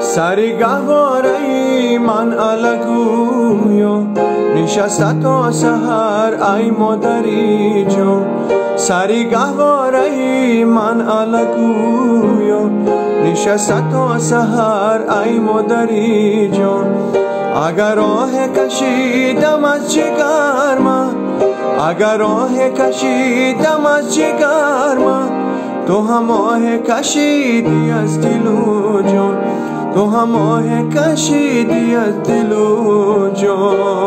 سری گهواره من الگویو نشسته تا سهر ای مادری جون سری گهواره من الگویو. نشسته تا سهر ای مادری جون اگر راه کشیدم از جگر اگر راه کشیدم از جگر تو هم آه کشیدی از دل و جان. تو هم آه کشیدی از دل و جان.